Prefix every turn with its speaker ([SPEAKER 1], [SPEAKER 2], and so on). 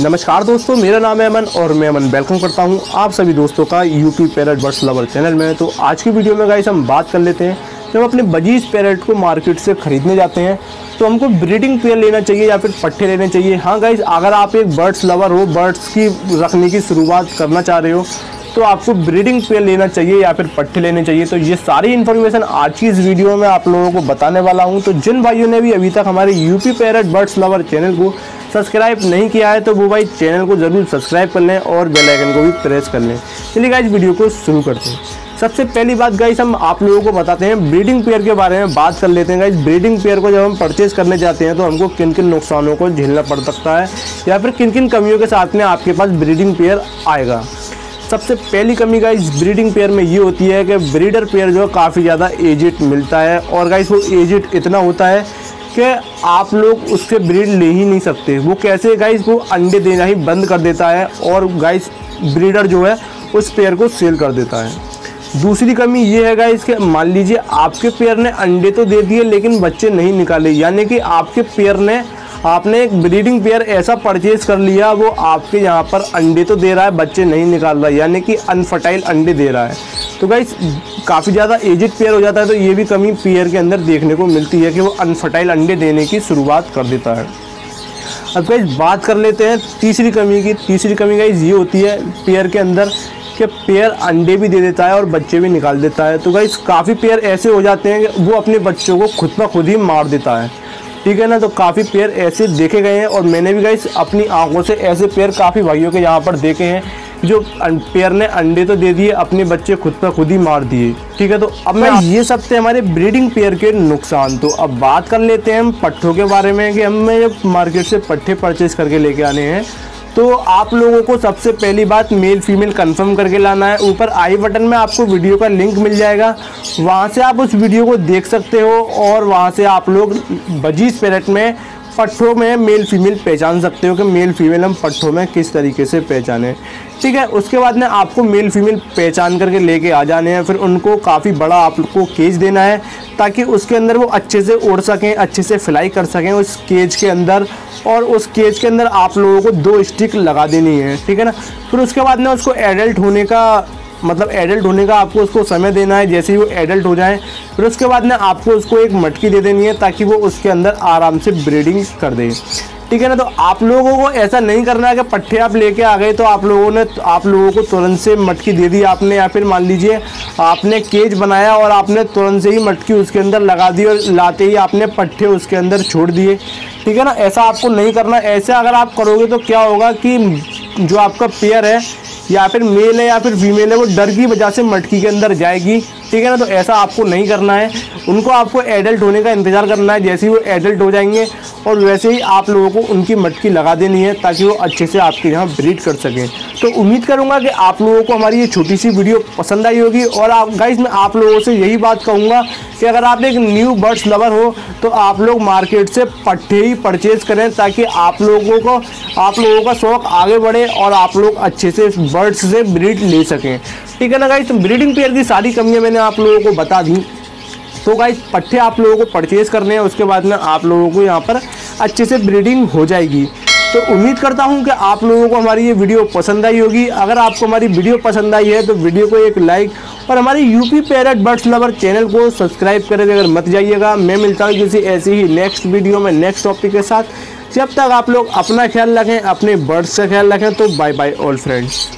[SPEAKER 1] नमस्कार दोस्तों, मेरा नाम है अमन और मैं अमन वेलकम करता हूँ आप सभी दोस्तों का UP parrot birds lover channel में। तो आज की वीडियो में गाइस हम बात कर लेते हैं, जब अपने बजीज पैरट को मार्केट से ख़रीदने जाते हैं तो हमको ब्रीडिंग पेयर लेना चाहिए या फिर पट्टे लेने चाहिए। हाँ गाइज़ अगर आप एक बर्ड्स लवर हो बर्ड्स की रखने की शुरुआत करना चाह रहे हो तो आपको ब्रीडिंग पेयर लेना चाहिए या फिर पट्टे लेने चाहिए। तो ये सारी इन्फॉर्मेशन आज की इस वीडियो में आप लोगों को बताने वाला हूँ। तो जिन भाइयों ने भी अभी तक हमारे UP parrot birds lover channel को सब्सक्राइब नहीं किया है तो वो भाई चैनल को ज़रूर सब्सक्राइब कर लें और बेल आइकन को भी प्रेस कर लें। चलिए गाइज़ वीडियो को शुरू करते हैं। सबसे पहली बात गाइस हम आप लोगों को बताते हैं ब्रीडिंग पेयर के बारे में बात कर लेते हैं गाइस ब्रीडिंग पेयर को जब हम परचेज करने जाते हैं तो हमको किन किन नुकसानों को झेलना पड़ सकता है या फिर किन किन कमियों के साथ में आपके पास ब्रीडिंग पेयर आएगा। सबसे पहली कमी गाइस ब्रीडिंग पेयर में ये होती है कि ब्रीडर पेयर जो है काफ़ी ज़्यादा एजिट मिलता है। और गाइस वो एजिट इतना होता है कि आप लोग उससे ब्रीड ले ही नहीं सकते। वो कैसे गाइस वो अंडे देना ही बंद कर देता है और गाइस ब्रीडर जो है उस पेयर को सेल कर देता है। दूसरी कमी ये है गाइस कि मान लीजिए आपके पेयर ने अंडे तो दे दिए, लेकिन बच्चे नहीं निकाले। यानी कि आपके पेयर ने आपने एक ब्रीडिंग पेयर ऐसा परचेज कर लिया, वो आपके यहाँ पर अंडे तो दे रहा है, बच्चे नहीं निकाल रहा, यानी कि अनफर्टाइल अंडे दे रहा है। तो गाइस काफ़ी ज़्यादा एजिड पेयर हो जाता है तो ये भी कमी पेयर के अंदर देखने को मिलती है कि वो अनफर्टाइल अंडे देने की शुरुआत कर देता है। अब गाइज़ बात कर लेते हैं तीसरी कमी की। तीसरी कमी गाइज़ ये होती है पेयर के अंदर कि पेयर अंडे भी दे देता है और बच्चे भी निकाल देता है। तो गाइज़ काफ़ी पेयर ऐसे हो जाते हैं कि वो अपने बच्चों को खुद ब खुद ही मार देता है। ठीक है ना? तो काफ़ी पेयर ऐसे देखे गए हैं और मैंने भी गाइस अपनी आँखों से ऐसे पेयर काफ़ी भाइयों के यहाँ पर देखे हैं जो पेयर ने अंडे तो दे दिए अपने बच्चे खुद पर खुद ही मार दिए। ठीक है? तो अब मैं ये सब थे हमारे ब्रीडिंग पेयर के नुकसान। तो अब बात कर लेते हैं हम पट्ठों के बारे में कि हमें मार्केट से पट्ठे परचेज करके लेके आने हैं। तो आप लोगों को सबसे पहली बात मेल फीमेल कंफर्म करके लाना है। ऊपर आई बटन में आपको वीडियो का लिंक मिल जाएगा। वहाँ से आप उस वीडियो को देख सकते हो और वहाँ से आप लोग बजीज पेरेट में पट्ठों में मेल फीमेल पहचान सकते हो कि मेल फीमेल हम पट्ठों में किस तरीके से पहचाने। ठीक है, उसके बाद में आपको मेल फीमेल पहचान करके लेके आ जाने हैं, फिर उनको काफ़ी बड़ा आपको केज देना है, ताकि उसके अंदर वो अच्छे से उड़ सकें, अच्छे से फ्लाई कर सकें उस केज के अंदर, और उस केज के अंदर आप लोगों को दो स्टिक लगा देनी है, ठीक है ना। फिर उसके बाद में उसको एडल्ट होने का मतलब एडल्ट होने का आपको उसको समय देना है, जैसे ही वो एडल्ट हो जाए, फिर उसके बाद में आपको उसको एक मटकी दे देनी है ताकि वो उसके अंदर आराम से ब्रीडिंग कर दे। ठीक है ना? तो आप लोगों को ऐसा नहीं करना है कि पट्टे आप लेके आ गए तो आप लोगों ने, आप लोगों को तुरंत से मटकी दे दी आपने, या फिर मान लीजिए आपने केज बनाया और आपने तुरंत से ही मटकी उसके अंदर लगा दी और लाते ही आपने पट्टे उसके अंदर छोड़ दिए। ठीक है ना? ऐसा आपको नहीं करना। ऐसे अगर आप करोगे तो क्या होगा कि जो आपका पेयर है या फिर मेल है या फिर फीमेल है, वो डर की वजह से मटकी के अंदर जाएगी। ठीक है ना? तो ऐसा आपको नहीं करना है। उनको आपको एडल्ट होने का इंतज़ार करना है। जैसे ही वो एडल्ट हो जाएँगे और वैसे ही आप लोगों को उनकी मटकी लगा देनी है ताकि वो अच्छे से आपके यहाँ ब्रीड कर सकें। तो उम्मीद करूँगा कि आप लोगों को हमारी ये छोटी सी वीडियो पसंद आई होगी। और आप गाइज़ मैं आप लोगों से यही बात कहूँगा कि अगर आप एक न्यू बर्ड्स लवर हो तो आप लोग मार्केट से पट्टे ही परचेज करें ताकि आप लोगों को, आप लोगों का शौक आगे बढ़े और आप लोग अच्छे से बर्ड्स से ब्रीड ले सकें। ठीक है ना गाइज़ तो ब्रीडिंग पेयर की सारी कमियाँ मैंने आप लोगों को बता दी। तो गाइज़ पट्टे आप लोगों को परचेज़ करने हैं, उसके बाद में आप लोगों को यहाँ पर अच्छे से ब्रीडिंग हो जाएगी। तो उम्मीद करता हूँ कि आप लोगों को हमारी ये वीडियो पसंद आई होगी। अगर आपको हमारी वीडियो पसंद आई है तो वीडियो को एक लाइक और हमारी UP parrot birds lover channel को सब्सक्राइब करें अगर मत जाइएगा। मैं मिलता हूँ किसी ऐसी ही नेक्स्ट वीडियो में नेक्स्ट टॉपिक के साथ। जब तक आप लोग अपना ख्याल रखें, अपने बर्ड्स का ख्याल रखें तो बाय बाय ऑल फ्रेंड्स